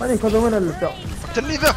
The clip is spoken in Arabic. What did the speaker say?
خليه يفوزون البتاع تلميذة.